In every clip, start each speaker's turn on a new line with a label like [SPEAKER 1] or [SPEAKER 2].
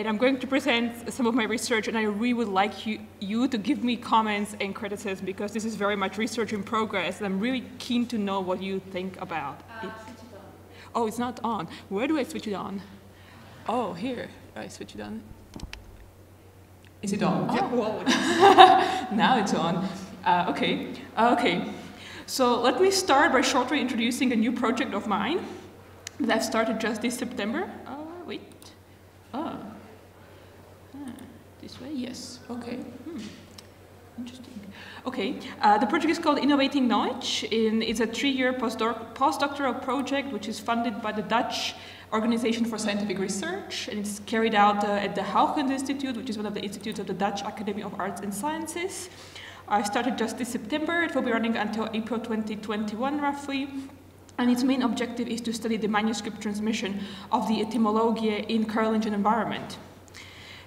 [SPEAKER 1] and I'm going to present some of my research, and I really would like you, you to give me comments and criticism because this is very much research in progress, and I'm really keen to know what you think about
[SPEAKER 2] uh,
[SPEAKER 1] it. Oh, it's not on. Where do I switch it on? Oh, here. I switch it on. Is it on?
[SPEAKER 2] Yeah.
[SPEAKER 1] Oh, whoa. now it's on. Uh, okay. Okay. So let me start by shortly introducing a new project of mine that I've started just this September. Oh, wait. Oh. Yes. Okay. Hmm. Interesting. Okay, uh, the project is called Innovating Knowledge. In, it's a three-year postdoc postdoctoral project which is funded by the Dutch Organization for Scientific Research, and it's carried out uh, at the Huygens Institute, which is one of the institutes of the Dutch Academy of Arts and Sciences. I started just this September. It will be running until April 2021, roughly. And its main objective is to study the manuscript transmission of the etymologia in Carolingian environment.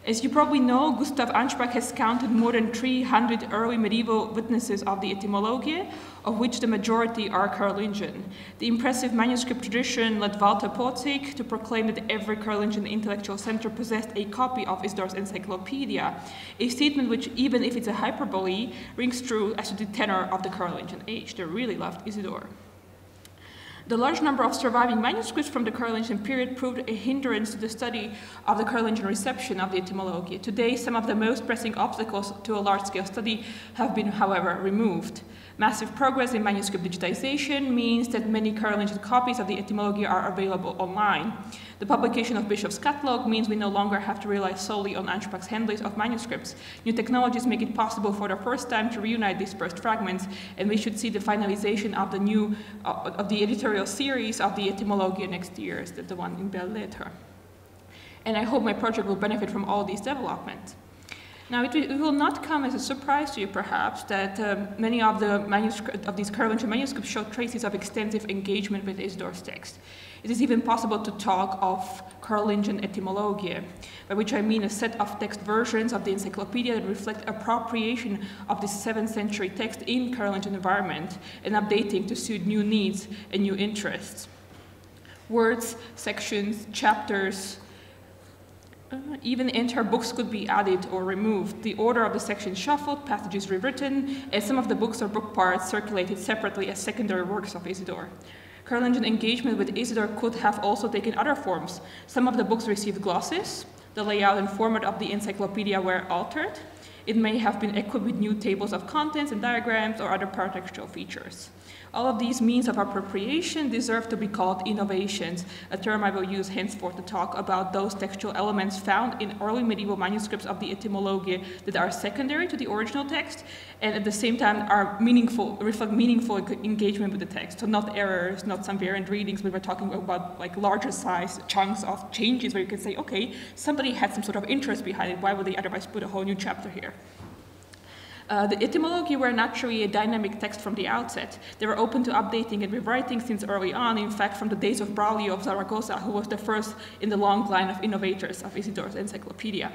[SPEAKER 1] As you probably know, Gustav Anspach has counted more than 300 early medieval witnesses of the etymologia, of which the majority are Carolingian. The impressive manuscript tradition led Walter Porzig to proclaim that every Carolingian intellectual center possessed a copy of Isidore's encyclopedia, a statement which, even if it's a hyperbole, rings true as to the tenor of the Carolingian age. They really loved Isidore. The large number of surviving manuscripts from the Carolingian period proved a hindrance to the study of the Carolingian reception of the etymology. Today, some of the most pressing obstacles to a large-scale study have been, however, removed. Massive progress in manuscript digitization means that many Carolingian copies of the etymology are available online. The publication of Bischoff's Catalog means we no longer have to rely solely on Anspach's handlings of manuscripts. New technologies make it possible for the first time to reunite dispersed fragments, and we should see the finalization of the new, uh, of the editorial series of the etymology next year, the, the one in Belles Lettres. And I hope my project will benefit from all these developments. Now, it, will not come as a surprise to you, perhaps, that um, many of the of these Carolingian manuscripts show traces of extensive engagement with Isidore's text. It is even possible to talk of Carolingian etymology, by which I mean a set of text versions of the encyclopedia that reflect appropriation of the 7th century text in Carolingian environment and updating to suit new needs and new interests. Words, sections, chapters, uh, even entire books could be added or removed. The order of the section shuffled, passages rewritten, and some of the books or book parts circulated separately as secondary works of Isidore. Carolingian engagement with Isidore could have also taken other forms. Some of the books received glosses, the layout and format of the encyclopedia were altered. It may have been equipped with new tables of contents and diagrams or other paratextual features. All of these means of appropriation deserve to be called innovations, a term I will use henceforth to talk about those textual elements found in early medieval manuscripts of the etymology that are secondary to the original text and at the same time are meaningful, reflect meaningful engagement with the text. So not errors, not some variant readings, but we're talking about like larger size chunks of changes where you can say, okay, somebody had some sort of interest behind it, why would they otherwise put a whole new chapter here? Uh, the etymology were naturally a dynamic text from the outset. They were open to updating and rewriting since early on, in fact, from the days of Braulio of Zaragoza, who was the first in the long line of innovators of Isidore's encyclopedia.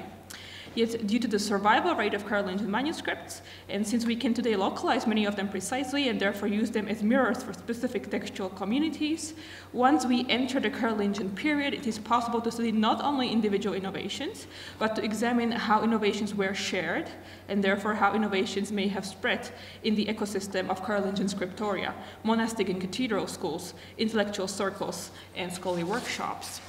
[SPEAKER 1] Yet, due to the survival rate of Carolingian manuscripts, and since we can today localize many of them precisely and therefore use them as mirrors for specific textual communities, once we enter the Carolingian period, it is possible to study not only individual innovations, but to examine how innovations were shared, and therefore how innovations may have spread in the ecosystem of Carolingian scriptoria, monastic and cathedral schools, intellectual circles, and scholarly workshops.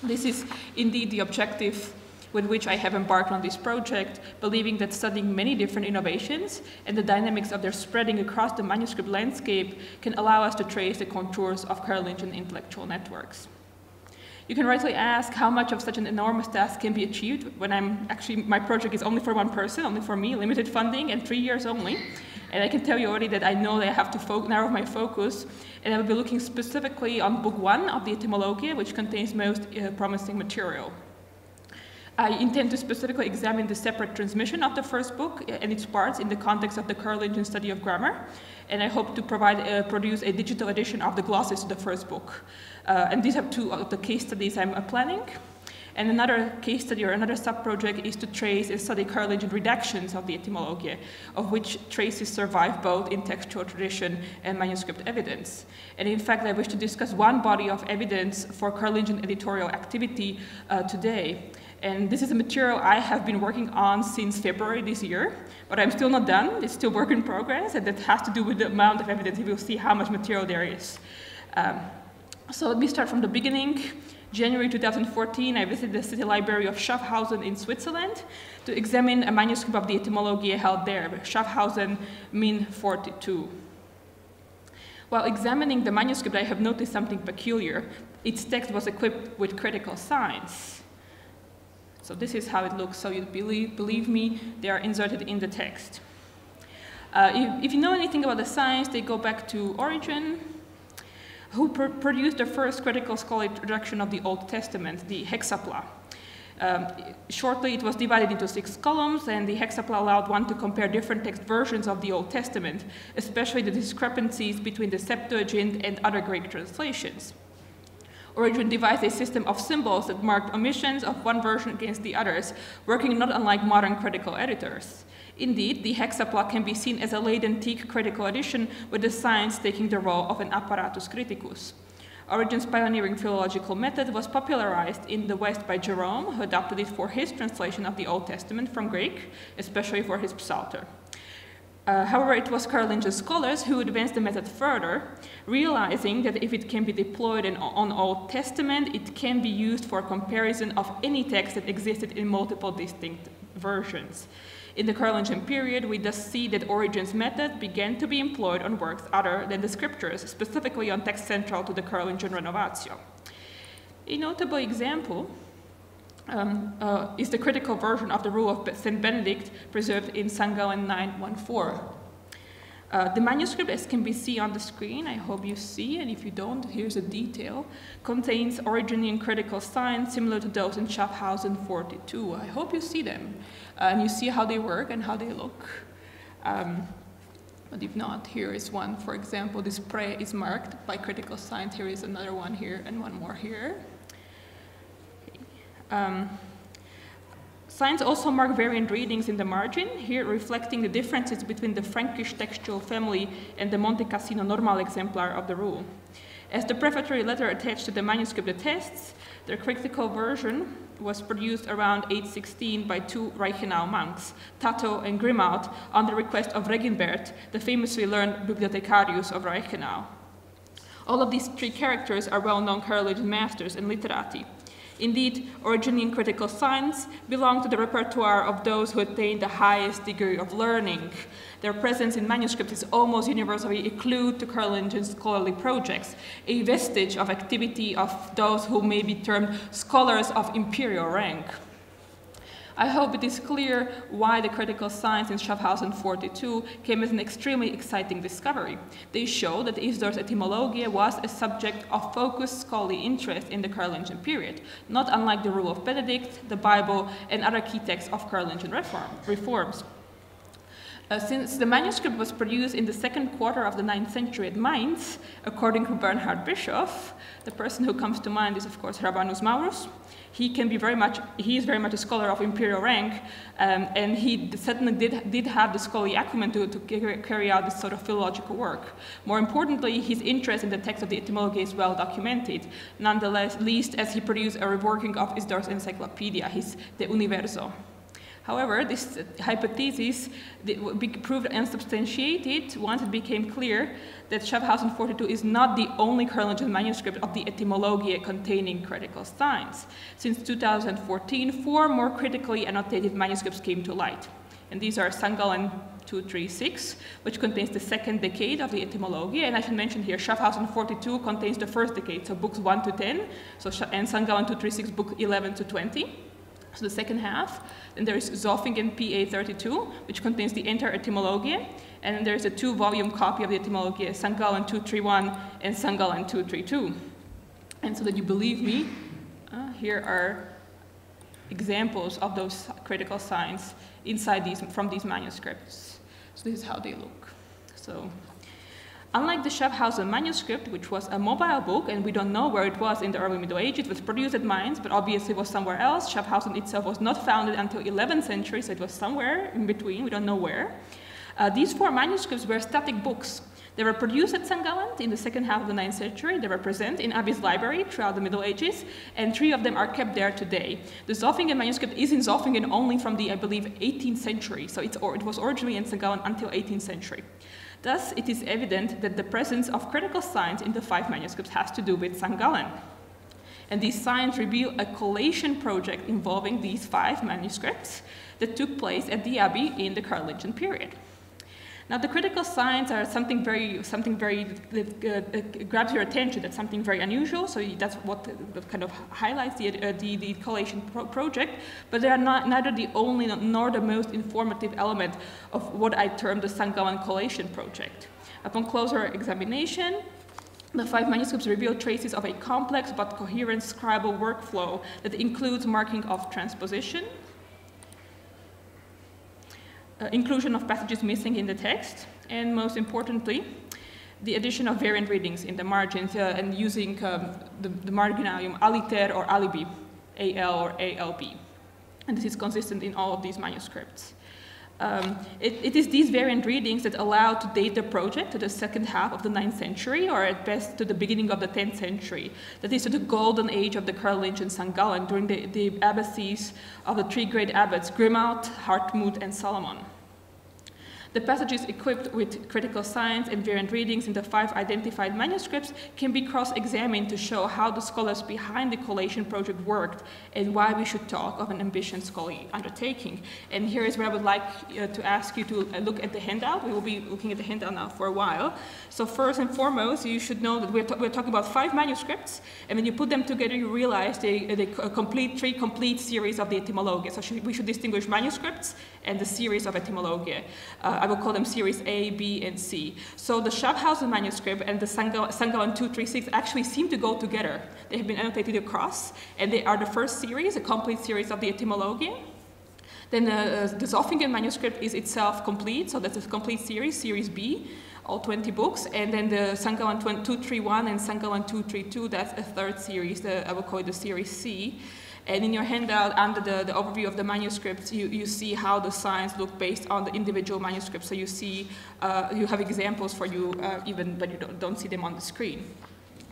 [SPEAKER 1] This is indeed the objective with which I have embarked on this project, believing that studying many different innovations and the dynamics of their spreading across the manuscript landscape can allow us to trace the contours of Carolingian intellectual networks. You can rightly ask how much of such an enormous task can be achieved when I'm actually, my project is only for one person, only for me, limited funding, and three years only. And I can tell you already that I know that I have to narrow my focus, and I will be looking specifically on book one of the Etymologia, which contains most uh, promising material. I intend to specifically examine the separate transmission of the first book and its parts in the context of the Carolingian study of grammar, and I hope to provide, uh, produce a digital edition of the glosses to the first book. Uh, and these are two of the case studies I'm uh, planning. And another case study or another sub-project is to trace and study Carolingian redactions of the etymology, of which traces survive both in textual tradition and manuscript evidence. And in fact, I wish to discuss one body of evidence for Carolingian editorial activity uh, today. And this is a material I have been working on since February this year, but I'm still not done. It's still work in progress, and that has to do with the amount of evidence. You will see how much material there is. Um, so let me start from the beginning. January 2014, I visited the City Library of Schaffhausen in Switzerland to examine a manuscript of the Etymologia held there, Schaffhausen Min 42. While examining the manuscript, I have noticed something peculiar. Its text was equipped with critical signs. So this is how it looks, so you believe, believe me, they are inserted in the text. Uh, if, if, you know anything about the science, they go back to Origen, who pr produced the first critical scholarly traduction of the Old Testament, the Hexapla. Um, shortly, it was divided into six columns, and the Hexapla allowed one to compare different text versions of the Old Testament, especially the discrepancies between the Septuagint and other Greek translations. Origen devised a system of symbols that marked omissions of one version against the others, working not unlike modern critical editors. Indeed, the Hexapla can be seen as a late antique critical edition, with the signs taking the role of an apparatus criticus. Origen's pioneering philological method was popularized in the West by Jerome, who adopted it for his translation of the Old Testament from Greek, especially for his Psalter. Uh, however, it was Carolingian scholars who advanced the method further, realizing that if it can be deployed in, on Old Testament, it can be used for comparison of any text that existed in multiple distinct versions. In the Carolingian period, we thus see that Origen's method began to be employed on works other than the scriptures, specifically on texts central to the Carolingian Renovatio. A notable example um, uh, is the critical version of the rule of St. Benedict preserved in. Gallen 914. Uh, the manuscript, as can be seen on the screen, I hope you see, and if you don't, here's a detail, contains Origenian critical signs similar to those in Schaffhausen 42. I hope you see them, uh, and you see how they work and how they look. Um, but if not, here is one, for example, this prayer is marked by critical signs. Here is another one here and one more here. Um, Signs also mark variant readings in the margin, here reflecting the differences between the Frankish textual family and the Monte Cassino normal exemplar of the rule. As the prefatory letter attached to the manuscript attests, the critical version was produced around 816 by two Reichenau monks, Tato and Grimald, on the request of Reginbert, the famously learned bibliothecarius of Reichenau. All of these three characters are well-known Carolingian masters and literati, Indeed, Origenian critical science belong to the repertoire of those who attain the highest degree of learning. Their presence in manuscripts is almost universally a clue to Carolingian scholarly projects, a vestige of activity of those who may be termed scholars of imperial rank. I hope it is clear why the critical signs in Schaffhausen 42 came as an extremely exciting discovery. They show that Isidor's Etymologia was a subject of focused scholarly interest in the Carolingian period, not unlike the Rule of Benedict, the Bible, and other key texts of Carolingian reform, reforms. Uh, since the manuscript was produced in the second quarter of the 9th century at Mainz, according to Bernhard Bischoff, the person who comes to mind is, of course, Rabanus Maurus, he can be very much, he is very much a scholar of imperial rank, um, and he certainly did, did have the scholarly acumen to, to carry out this sort of philological work. More importantly, his interest in the text of the etymology is well documented, nonetheless, least as he produced a reworking of Isidore's encyclopedia, his De Universo. However, this uh, hypothesis proved unsubstantiated once it became clear that Schaffhausen 42 is not the only Carolingian manuscript of the Etymologia containing critical signs. Since 2014, four more critically annotated manuscripts came to light. And these are St. Gallen 236, which contains the second decade of the Etymologia. And I should mention here, Schaffhausen 42 contains the first decade, so books 1 to 10, so, and St. Gallen 236, book 11 to 20 so the second half. Then there is Zofingen PA32, which contains the entire etymology. And then there's a two-volume copy of the etymology, St. Gallen 231 and St. Gallen 232. And so that you believe me, uh, here are examples of those critical signs inside these, from these manuscripts. So this is how they look. So Unlike the Schaffhausen manuscript, which was a mobile book, and we don't know where it was in the early Middle Ages, it was produced at Mainz, but obviously it was somewhere else. Schaffhausen itself was not founded until 11th century, so it was somewhere in between, we don't know where. Uh, these four manuscripts were static books They were produced at St. Gallen in the second half of the 9th century. They were present in Abbey's library throughout the Middle Ages, and three of them are kept there today. The Zofingen manuscript is in Zofingen only from the, I believe, 18th century, so it was originally in St. Gallen until 18th century. Thus, it is evident that the presence of critical signs in the five manuscripts has to do with St. Gallen. And these signs reveal a collation project involving these five manuscripts that took place at the Abbey in the Carolingian period. Now, the critical signs are something very, something very uh, uh, grabs your attention. That's something very unusual. So that's what kind of highlights the, uh, the, the collation pro project. But they are not neither the only nor the most informative element of what I term the. Gallen collation project. Upon closer examination, the five manuscripts reveal traces of a complex but coherent scribal workflow that includes marking of transposition, uh, inclusion of passages missing in the text, and most importantly, the addition of variant readings in the margins uh, and using um, the, the marginalium aliter or alibi, AL or ALB. And this is consistent in all of these manuscripts. Um, it, it is these variant readings that allow to date the project to the second half of the 9th century, or at best to the beginning of the 10th century. That is to the golden age of the Carolingian St. During the, the abbacies of the three great abbots, Grimald, Hartmut, and Salomon. The passages equipped with critical signs and variant readings in the five identified manuscripts can be cross-examined to show how the scholars behind the collation project worked and why we should talk of an ambitious scholarly undertaking. And here is where I would like uh, to ask you to uh, look at the handout. We will be looking at the handout now for a while. So first and foremost, you should know that we're, we're talking about five manuscripts, and when you put them together, you realize they, they complete three complete series of the etymologia. So should, we should distinguish manuscripts and the series of etymologia. Uh, I will call them series A, B, and C. So the Schaffhausen manuscript and the St. Gallen 236 actually seem to go together. They have been annotated across, and they are the first series, a complete series of the etymologia. Then uh, the Zofingen manuscript is itself complete, so that's a complete series, series B, all 20 books. And then the St. Gallen 231 and St. Gallen 232, that's a third series, the, I will call it the series C. And in your handout, under the, the overview of the manuscripts, you, you see how the signs look based on the individual manuscripts. So you see, uh, you have examples for you, uh, even but you don't, don't see them on the screen.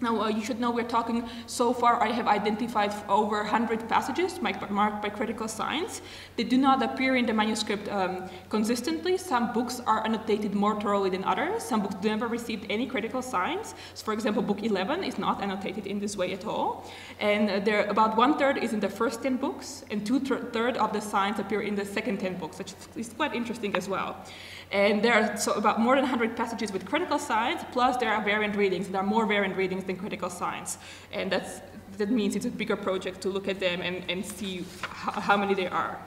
[SPEAKER 1] Now, uh, you should know we're talking, so far I have identified over 100 passages marked by critical signs. They do not appear in the manuscript um, consistently. Some books are annotated more thoroughly than others. Some books never received any critical signs. So for example, book 11 is not annotated in this way at all. And uh, there, about one third is in the first 10 books, and two thirds of the signs appear in the second 10 books, which is quite interesting as well. And there are so about more than 100 passages with critical signs, plus there are variant readings. There are more variant readings than critical signs. And that's, that means it's a bigger project to look at them and, and see how, how many there are.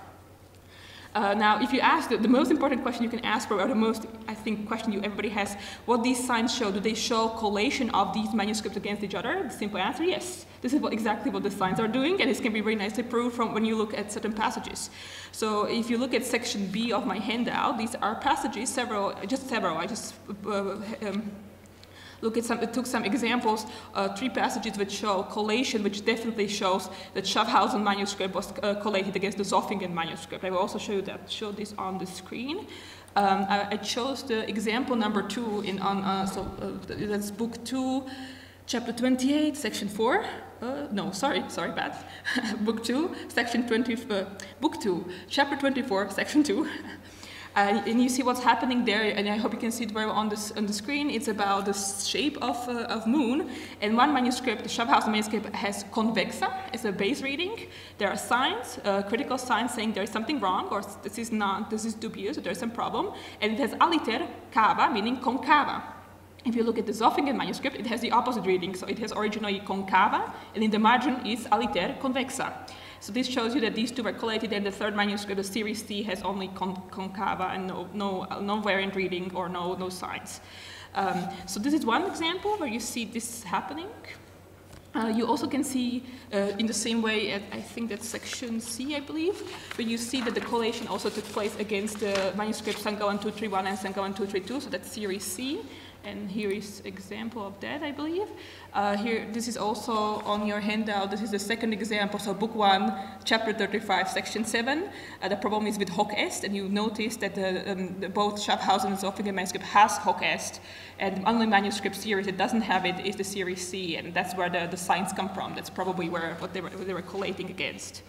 [SPEAKER 1] Uh, now, if you ask, the, the, most important question you can ask, or the most, I think, question you everybody has, what these signs show, do they show collation of these manuscripts against each other? The simple answer, yes. This is what, exactly what the signs are doing, and this can be very nicely proved from when you look at certain passages. So if you look at section B of my handout, these are passages, several, just several, I just uh, um, look at some, it took some examples, uh, three passages which show collation, which definitely shows that Schaffhausen manuscript was uh, collated against the Zofingen manuscript. I will also show you that, show this on the screen. Um, I, I, chose the example number two in on, uh, so uh, that's book two, chapter 28, section four. Uh, no, sorry, sorry, bad. book two, section 20, uh, book two, chapter 24, section two. Uh, and you see what's happening there, and I hope you can see it very well on, this, on the screen. It's about the shape of, uh, of moon. And one manuscript, the Schaffhausen manuscript, has convexa as a base reading. There are signs, uh, critical signs saying there is something wrong, or this is not, this is dubious, or there's some problem. And it has aliter cava, meaning concava. If you look at the Zofingen manuscript, it has the opposite reading. So it has originally concava, and in the margin is aliter convexa. So this shows you that these two were collated, and the third manuscript, the Series C, has only con concava and no, no, no variant reading or no, no signs. Um, so this is one example where you see this happening. Uh, you also can see uh, in the same way, at, I think that's section C, I believe, but you see that the collation also took place against the manuscript St. Gallen 231 and. Gallen 232, so that's series C. and here is example of that, I believe. Uh, here, this is also on your handout. This is the second example. So book one, chapter 35, section seven. Uh, the problem is with hoc est, and you notice that the, um, the both Schaffhausen and Zofingen manuscript has hoc est, and the only manuscript series that doesn't have it is the series C, and that's where the, the signs come from. That's probably where what they were, what they were collating against.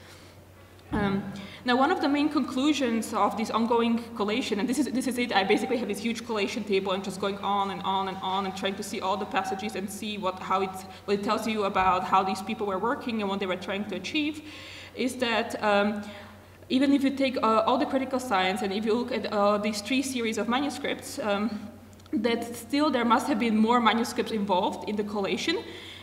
[SPEAKER 1] Um, now, one of the main conclusions of this ongoing collation, and this is, this is it, I basically have this huge collation table and just going on and on and on and trying to see all the passages and see what, how it, what it tells you about how these people were working and what they were trying to achieve, is that um, even if you take uh, all the critical science and if you look at uh, these three series of manuscripts, um, that still there must have been more manuscripts involved in the collation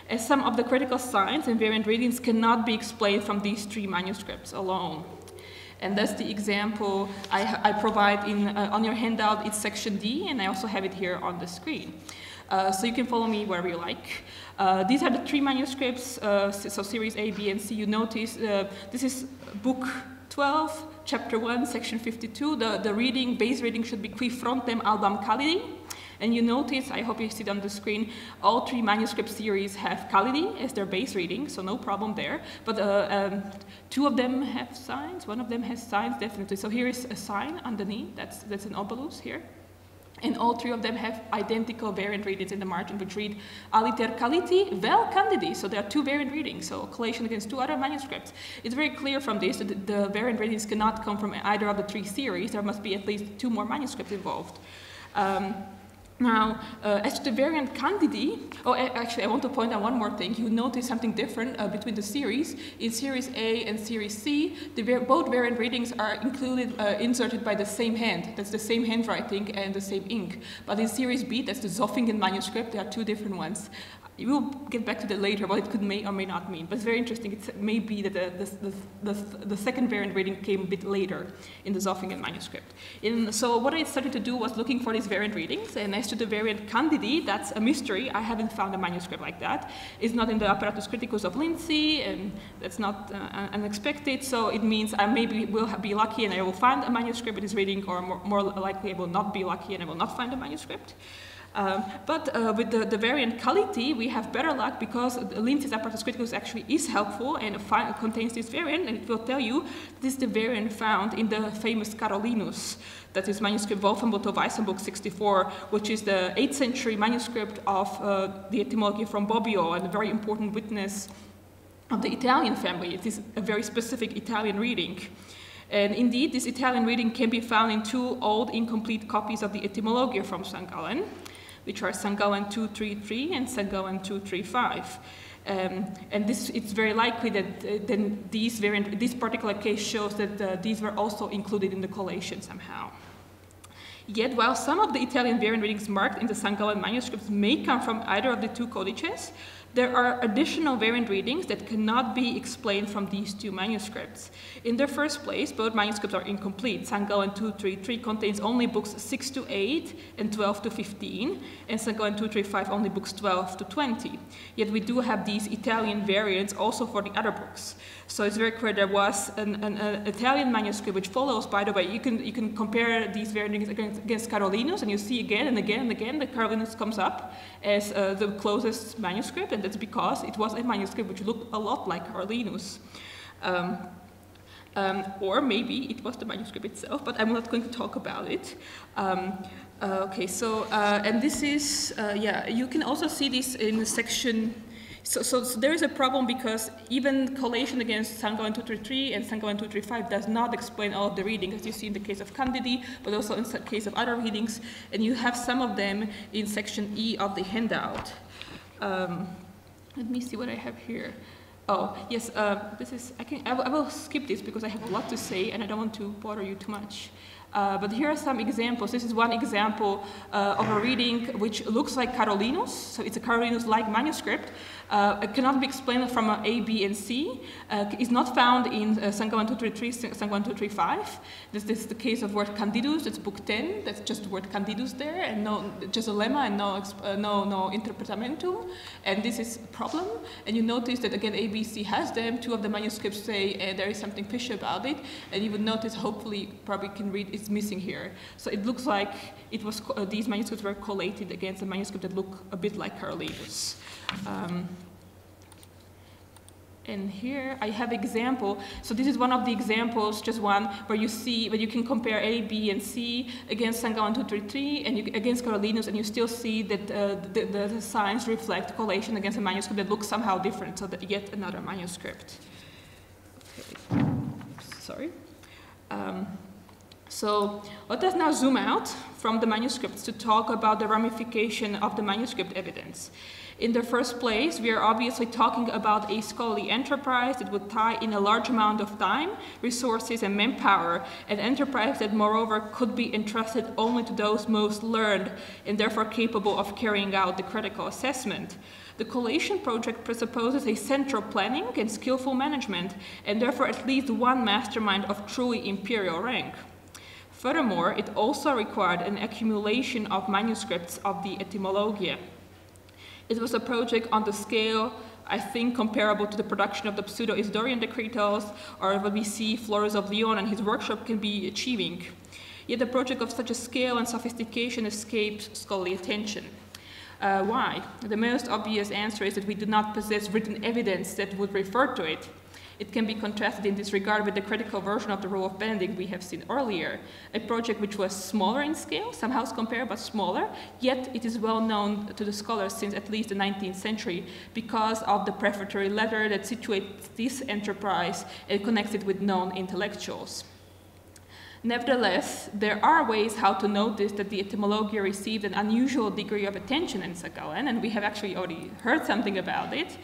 [SPEAKER 1] as some of the critical signs and variant readings cannot be explained from these three manuscripts alone. And that's the example I, I provide in, uh, on your handout. It's section D, and I also have it here on the screen. Uh, so you can follow me wherever you like. Uh, these are the three manuscripts, uh, so series A, B, and C. You notice uh, this is book 12, chapter 1, section 52. The, the reading, base reading should be qui frontem albam calidi. And you notice, I hope you see it on the screen, all three manuscript series have Calidi as their base reading, so no problem there. But uh, um, two of them have signs, one of them has signs, definitely. So here is a sign underneath, that's, that's an obelus here. And all three of them have identical variant readings in the margin, which read aliter caliti vel candidi. So there are two variant readings, so collation against two other manuscripts. It's very clear from this that the variant readings cannot come from either of the three series. There must be at least two more manuscripts involved. Um, now, uh, as to the variant candidi, oh, actually, I want to point out one more thing. You notice something different uh, between the series. In Series A and Series C, the both variant readings are included, uh, inserted by the same hand. That's the same handwriting and the same ink. But in Series B, that's the Zofingen manuscript, there are two different ones. We'll get back to that later, what it could may or may not mean. But it's very interesting. It may be that the, the, the, the, second variant reading came a bit later in the Zofingen manuscript. In, so what I started to do was looking for these variant readings. And as to the variant Candidi, that's a mystery. I haven't found a manuscript like that. It's not in the Apparatus Criticus of Lindsay, and that's not uh, unexpected. So it means I maybe will be lucky and I will find a manuscript that is reading, or more, more likely I will not be lucky and I will not find a manuscript. Um, but uh, with the, the, variant Caliti, we have better luck because Lindsay's apparatus criticus actually is helpful and contains this variant, and it will tell you this is the variant found in the famous Carolinus, that is manuscript Wolfenbuttel Weissenburg 64, which is the 8th century manuscript of uh, the etymology from Bobbio, and a very important witness of the Italian family. It is a very specific Italian reading. And indeed, this Italian reading can be found in two old incomplete copies of the Etymologia from St. Gallen which are. Gallen 233 and. Gallen 235. Um, and this, it's very likely that uh, then these variant, this particular case shows that uh, these were also included in the collation somehow. Yet, while some of the Italian variant readings marked in the. Gallen manuscripts may come from either of the two codices, there are additional variant readings that cannot be explained from these two manuscripts. In the first place, both manuscripts are incomplete. St. Gallen 233 contains only books 6 to 8 and 12 to 15, and St. Gallen 235 only books 12 to 20. Yet we do have these Italian variants also for the other books. So it's very clear there was an, an, an Italian manuscript which follows, by the way, you can, you can compare these variants against, against Carolinus, and you see again and again and again that Carolinus comes up as uh, the closest manuscript, and that's because it was a manuscript which looked a lot like Carolinus. Um, um, or maybe it was the manuscript itself, but I'm not going to talk about it. Um, uh, okay, so, uh, and this is, uh, yeah, you can also see this in section so, so, so, there is a problem because even collation against St. Gallen 233 and. Gallen 235 does not explain all of the readings, as you see in the case of Candidi, but also in the case of other readings, and you have some of them in section E of the handout. Um, let me see what I have here. Oh, yes, uh, this is, I, can, I, I will skip this because I have a lot to say and I don't want to bother you too much. Uh, but here are some examples. This is one example uh, of a reading which looks like Carolinus, so it's a Carolinus-like manuscript, uh, it cannot be explained from A, B, and C. Uh, it's not found in uh, St. Gallen 233, St. Gallen 235. This, this, is the case of word candidus, it's book 10, that's just the word candidus there, and no, just a lemma and no, uh, no, no interpretamentum. And this is a problem. And you notice that again, A, B, C has them. Two of the manuscripts say uh, there is something fishy about it. And you would notice, hopefully, probably can read, is missing here. So it looks like it was uh, these manuscripts were collated against a manuscript that look a bit like Carolinus. Um, and here I have example. So this is one of the examples, just one, where you see, where you can compare A, B, and C against St. Gallen 233 and you, against Carolinus, and you still see that uh, the, the, signs reflect collation against a manuscript that looks somehow different, so that yet another manuscript. Okay. Sorry. Um, so let us now zoom out from the manuscripts to talk about the ramification of the manuscript evidence. In the first place, we are obviously talking about a scholarly enterprise that would tie in a large amount of time, resources, and manpower, an enterprise that, moreover, could be entrusted only to those most learned and therefore capable of carrying out the critical assessment. The collation project presupposes a central planning and skillful management, and therefore at least one mastermind of truly imperial rank. Furthermore, it also required an accumulation of manuscripts of the Etymologia. It was a project on the scale, I think, comparable to the production of the Pseudo-Isidorian Decretals or what we see Florus of Lyon and his workshop can be achieving. Yet a project of such a scale and sophistication escapes scholarly attention. Uh, why? The most obvious answer is that we do not possess written evidence that would refer to it. It can be contrasted in this regard with the critical version of the Rule of Benedict we have seen earlier, a project which was smaller in scale, somehow compared but smaller, yet it is well known to the scholars since at least the 19th century because of the prefatory letter that situates this enterprise and connects it with known intellectuals. Nevertheless, there are ways how to notice that the etymology received an unusual degree of attention in St. And we have actually already heard something about it.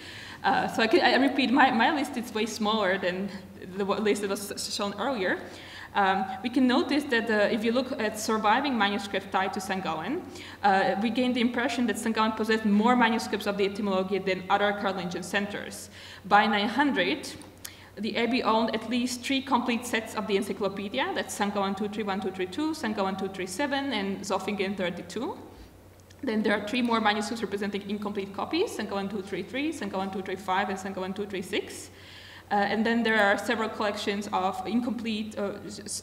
[SPEAKER 1] Uh, so I, I, repeat, my, my list is way smaller than the list that was shown earlier. Um, we can notice that uh, if you look at surviving manuscripts tied to St. Gallen, uh, we gain the impression that St. Gallen possessed more manuscripts of the etymology than other Carolingian centers. By 900, the Abbey owned at least three complete sets of the encyclopedia, that's St. Gallen 231, 232, St. Gallen 237, and Zofingen 32. Then there are three more manuscripts representing incomplete copies, St. Gallen 233, St. Gallen 235, and St. Gallen 236. Uh, and then there are several collections of incomplete uh,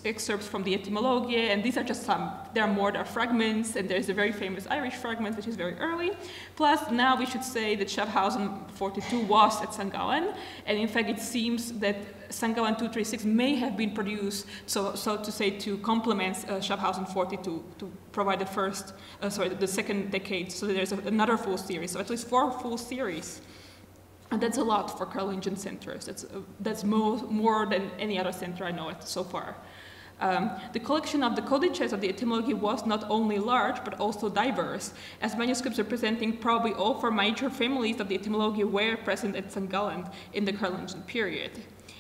[SPEAKER 1] excerpts from the Etymologia, and these are just some. There are more, there are fragments, and there's a very famous Irish fragment, which is very early. Plus, now we should say that Schaffhausen 42 was at St. And in fact, it seems that St. Gallen 236 may have been produced, so, so to say, to complement uh, Schaffhausen 42, to provide the first, uh, sorry, the second decade, so there's a, another full series, so at least four full series. And that's a lot for Carolingian centers. That's, uh, that's more, more than any other center I know so far. Um, the collection of the codices of the etymology was not only large, but also diverse, as manuscripts representing probably all four major families of the etymology were present at St. Gallen in the Carolingian period.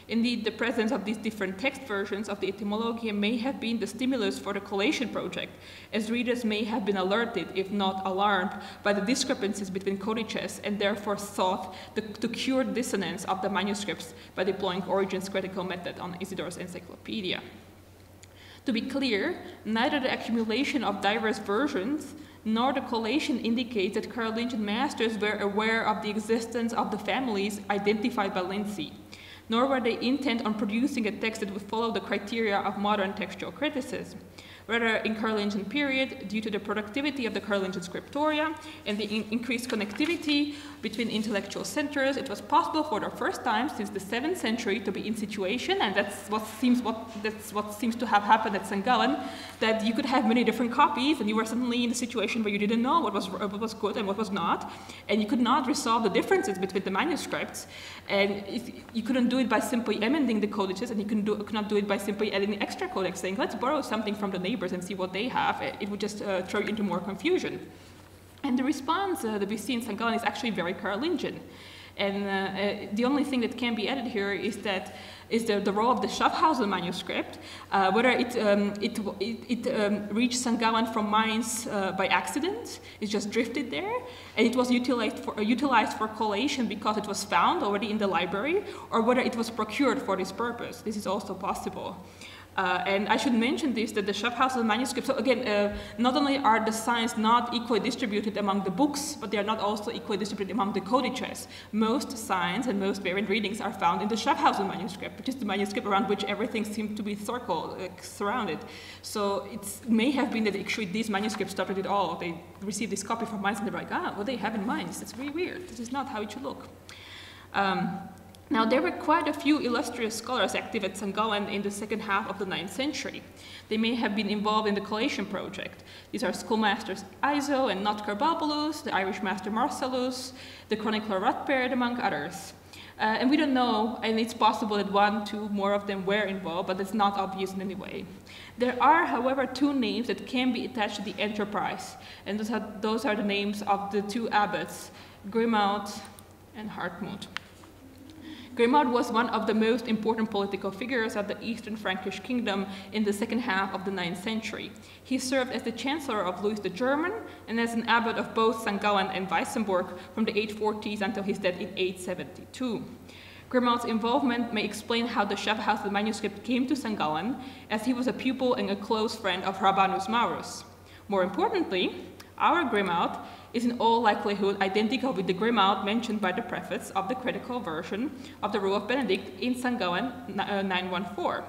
[SPEAKER 1] Indeed, the presence of these different text versions of the Etymologia may have been the stimulus for the collation project, as readers may have been alerted, if not alarmed, by the discrepancies between codices and therefore sought to cure dissonance of the manuscripts by deploying Origen's critical method on Isidore's encyclopedia. To be clear, neither the accumulation of diverse versions nor the collation indicates that Carolingian masters were aware of the existence of the families identified by Lindsay nor were they intent on producing a text that would follow the criteria of modern textual criticism. Rather, uh, in Carolingian period, due to the productivity of the Carolingian scriptoria and the in increased connectivity between intellectual centers, it was possible for the first time since the 7th century to be in situation, and that's what seems, what, that's what seems to have happened at St. Gallen, that you could have many different copies, and you were suddenly in a situation where you didn't know what was, what was good and what was not, and you could not resolve the differences between the manuscripts, and you couldn't do it by simply amending the codices, and you could, do, could not do it by simply adding extra codex, saying, let's borrow something from the neighbor neighbors and see what they have, it, would just uh, throw you into more confusion. And the response uh, that we see in St. Gallen is actually very Carolingian. And uh, uh, the only thing that can be added here is that is the, the role of the Schaffhausen manuscript, uh, whether it, um, it, it, it um, reached St. Gallen from Mainz uh, by accident, it just drifted there, and it was utilized for, uh, utilized for collation because it was found already in the library, or whether it was procured for this purpose. This is also possible. Uh, and I should mention this, that the Schaffhausen manuscript, so again, uh, not only are the signs not equally distributed among the books, but they are not also equally distributed among the codices. Most signs and most variant readings are found in the Schaffhausen manuscript. which is the manuscript around which everything seemed to be circled, uh, surrounded. So it may have been that actually these manuscripts started it all. They received this copy from Mainz and they're like, ah, what they have in mind, that's really weird. This is not how it should look. Um, now, there were quite a few illustrious scholars active at. Gallen in the second half of the 9th century. They may have been involved in the collation project. These are schoolmasters Iso and Balbulus, the Irish master Marcellus, the chronicler Ratpert, among others. Uh, and we don't know, and it's possible that one, two more of them were involved, but it's not obvious in any way. There are, however, two names that can be attached to the enterprise, and those are, those are the names of the two abbots, Grimald and Hartmut. Grimald was one of the most important political figures of the Eastern Frankish kingdom in the second half of the 9th century. He served as the chancellor of Louis the German and as an abbot of both St. Gallen and Weissenburg from the 840s until his death in 872. Grimald's involvement may explain how the Schaffhausen manuscript came to St. Gallen, as he was a pupil and a close friend of Rabanus Maurus. More importantly, our Grimald is in all likelihood identical with the Grimald mentioned by the preface of the critical version of the Rule of Benedict in St. Gallen 914.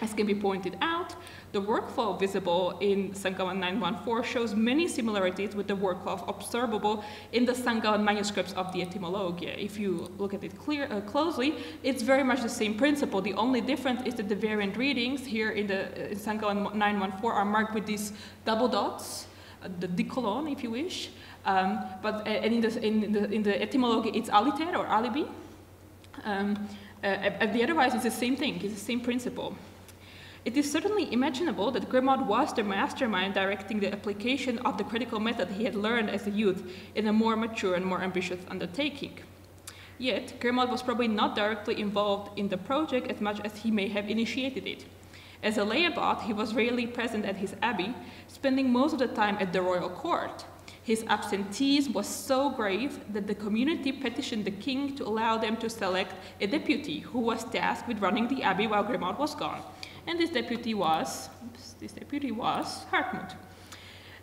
[SPEAKER 1] As can be pointed out, the workflow visible in. Gallen 914 shows many similarities with the workflow observable in the. Gallen manuscripts of the Etymologia. If you look at it clear, uh, closely, it's very much the same principle. The only difference is that the variant readings here in the uh, St. 914 are marked with these double dots the decolon, if you wish. Um, but uh, and in the, in, the, in the etymology, it's aliter or alibi. Um, uh, the otherwise, it's the same thing, it's the same principle. It is certainly imaginable that Grimald was the mastermind directing the application of the critical method he had learned as a youth in a more mature and more ambitious undertaking. Yet, Grimald was probably not directly involved in the project as much as he may have initiated it. As a lay abbot, he was rarely present at his abbey, spending most of the time at the royal court. His absenteeism was so grave that the community petitioned the king to allow them to select a deputy who was tasked with running the abbey while Grimald was gone. And this deputy was, oops, this deputy was Hartmut.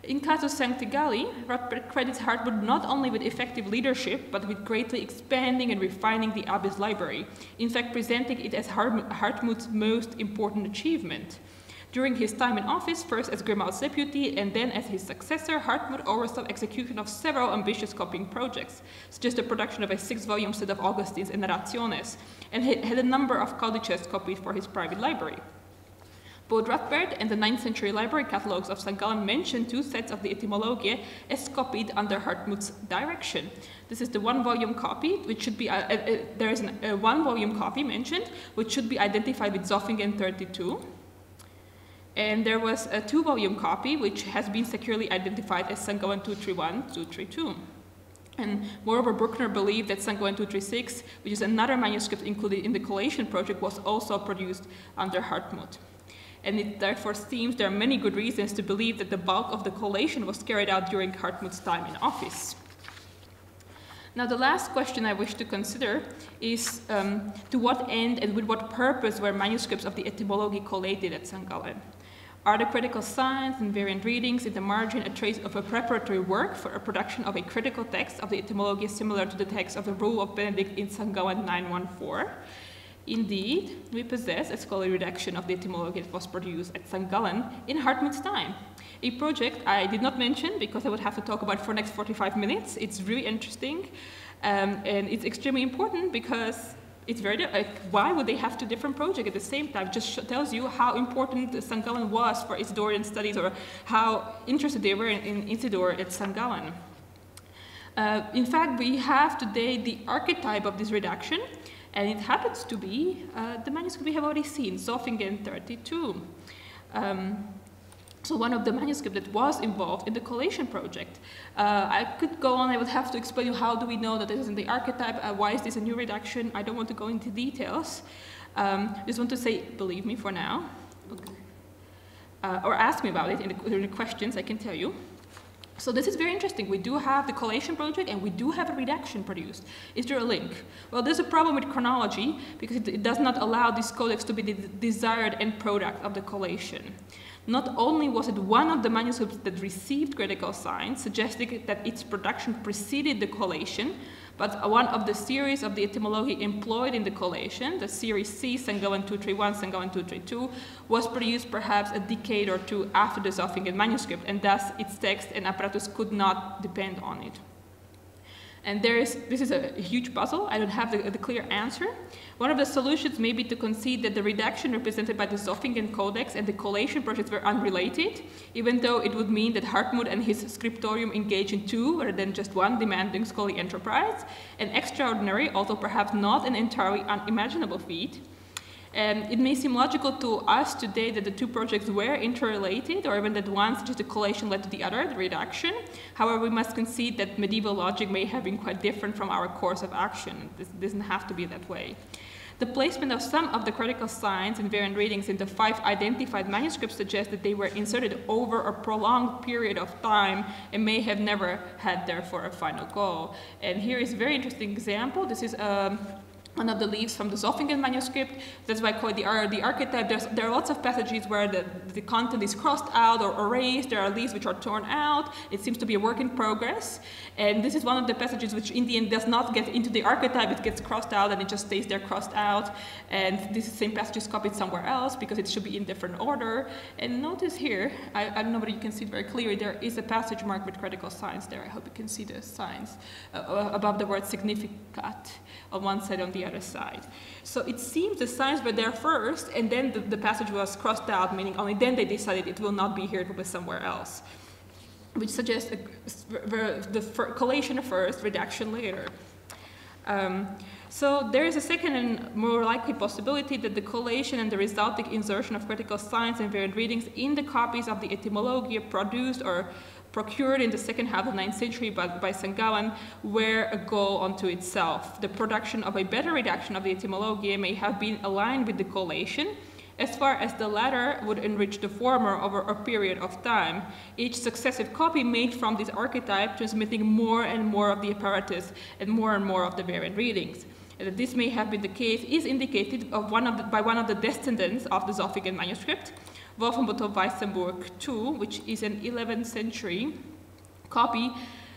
[SPEAKER 1] In Casus Sancti Galli, Ratpert credits Hartmut not only with effective leadership, but with greatly expanding and refining the abbey's library, in fact presenting it as Hartmut's most important achievement. During his time in office, first as Grimald's deputy and then as his successor, Hartmut oversaw execution of several ambitious copying projects, such as the production of a six-volume set of Augustine's Enarrationes, and had a number of codices copied for his private library. Both Ratpert and the 9th century library catalogues of St. Gallen mention two sets of the Etymologia as copied under Hartmut's direction. This is the one volume copy, which should be, uh, uh, uh, there is an, a one volume copy mentioned, which should be identified with Zofingen 32. And there was a two volume copy, which has been securely identified as St. Gallen 231, 232. And moreover, Bruckner believed that. Gallen 236, which is another manuscript included in the collation project, was also produced under Hartmut and it therefore seems there are many good reasons to believe that the bulk of the collation was carried out during Hartmut's time in office. Now, the last question I wish to consider is um, to what end and with what purpose were manuscripts of the etymology collated at St. Gallen? Are the critical signs and variant readings in the margin a trace of a preparatory work for a production of a critical text of the etymology similar to the text of the Rule of Benedict in St. Gallen 914? Indeed, we possess a scholarly redaction of the etymology that was produced at St. Gallen in Hartmut's time. A project I did not mention because I would have to talk about for next 45 minutes. It's really interesting um, and it's extremely important because it's very like why would they have two different projects at the same time? Just tells you how important St. Gallen was for Isidorian studies or how interested they were in, in Isidore at St. Gallen. Uh, in fact, we have today the archetype of this redaction, and it happens to be uh, the manuscript we have already seen, Zofingen 32. Um, so one of the manuscripts that was involved in the collation project. Uh, I could go on, I would have to explain you how do we know that this is in the archetype, uh, why is this a new reduction, I don't want to go into details. Um, just want to say, believe me for now, okay. uh, or ask me about it in the, in the questions, I can tell you. So this is very interesting. We do have the collation project and we do have a redaction produced. Is there a link? Well, there's a problem with chronology because it, it does not allow this codex to be the desired end product of the collation. Not only was it one of the manuscripts that received critical signs, suggesting that its production preceded the collation, but one of the series of the etymology employed in the collation, the series C. Gallen 231, St. Gallen 232, was produced perhaps a decade or two after the Zofingen manuscript, and thus its text and apparatus could not depend on it. And there is, this is a, huge puzzle. I don't have the, the, clear answer. One of the solutions may be to concede that the redaction represented by the Zofingen Codex and the collation project were unrelated, even though it would mean that Hartmut and his scriptorium engage in two rather than just one demanding scholarly enterprise, an extraordinary, although perhaps not an entirely unimaginable feat. And it may seem logical to us today that the two projects were interrelated, or even that one, such as the collation, led to the other, the reduction. However, we must concede that medieval logic may have been quite different from our course of action. This doesn't have to be that way. The placement of some of the critical signs and variant readings in the five identified manuscripts suggests that they were inserted over a prolonged period of time and may have never had, therefore, a final goal. And here is a very interesting example. This is um, one of the leaves from the Zofingen manuscript. That's why I call it the, the archetype. There's, there are lots of passages where the, the content is crossed out or erased. There are leaves which are torn out. It seems to be a work in progress. And this is one of the passages which in the end does not get into the archetype. It gets crossed out and it just stays there crossed out. And this same passage is copied somewhere else because it should be in different order. And notice here, I, I don't know whether you can see it very clearly, there is a passage marked with critical signs there. I hope you can see the signs uh, uh above the word significat on one side on the other side. So it seems the signs were there first, and then the, the passage was crossed out, meaning only then they decided it will not be here, it will be somewhere else, which suggests a, the, collation first, redaction later. Um, so there is a second and more likely possibility that the collation and the resulting insertion of critical signs and variant readings in the copies of the Etymologiae produced or procured in the second half of the 9th century by, by. Gallen were a goal unto itself. The production of a better redaction of the etymology may have been aligned with the collation, as far as the latter would enrich the former over a period of time, each successive copy made from this archetype transmitting more and more of the apparatus and more and more of the variant readings. That this may have been the case is indicated one the, by one of the descendants of the Zofingen manuscript, Wolfenbüttel Weissenburg II, which is an 11th century copy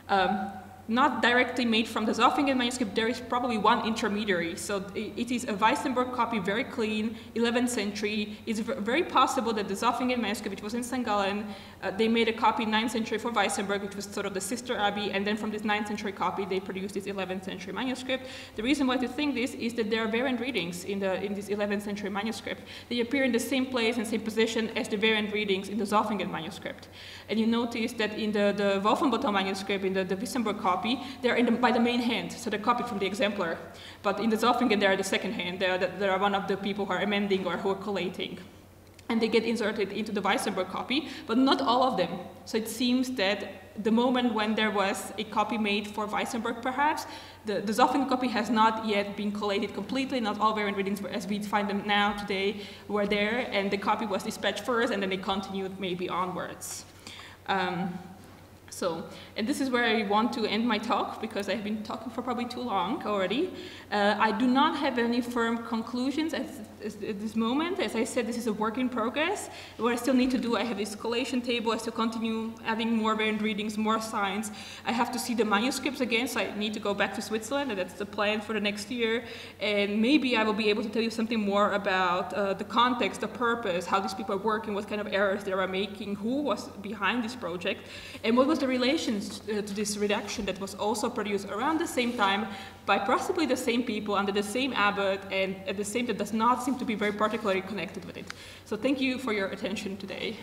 [SPEAKER 1] um, not directly made from the Zofingen manuscript, there is probably one intermediary. So it is a Weissenburg copy, very clean, 11th century. It's very possible that the Zofingen manuscript, which was in St. Gallen, uh, they made a copy 9th century for Weissenburg, which was sort of the sister abbey, and then from this 9th century copy, they produced this 11th century manuscript. The reason why to think this is that there are variant readings in, the, in this 11th century manuscript. They appear in the same place and same position as the variant readings in the Zofingen manuscript. And you notice that in the, the Wolfenbüttel manuscript, in the, the copy, they're the, by the main hand, so they're copied from the exemplar. But in the Zofingen, they are the second hand. They are, the, they are one of the people who are amending or who are collating. And they get inserted into the Weissenburg copy, but not all of them. So it seems that the moment when there was a copy made for Weissenburg, perhaps, the, the copy has not yet been collated completely. Not all variant readings, as we find them now today, were there, and the copy was dispatched first, and then they continued maybe onwards. Um, so, and this is where I want to end my talk because I've been talking for probably too long already. Uh, I do not have any firm conclusions at, at, this moment. As I said, this is a work in progress. What I still need to do, I have this collation table. I still continue adding more variant readings, more signs. I have to see the manuscripts again, so I need to go back to Switzerland, and that's the plan for the next year. And maybe I will be able to tell you something more about uh, the context, the purpose, how these people are working, what kind of errors they are making, who was behind this project, and what was the relations uh, to this redaction that was also produced around the same time by possibly the same people under the same abbot and at the same that does not seem to be very particularly connected with it. So thank you for your attention today.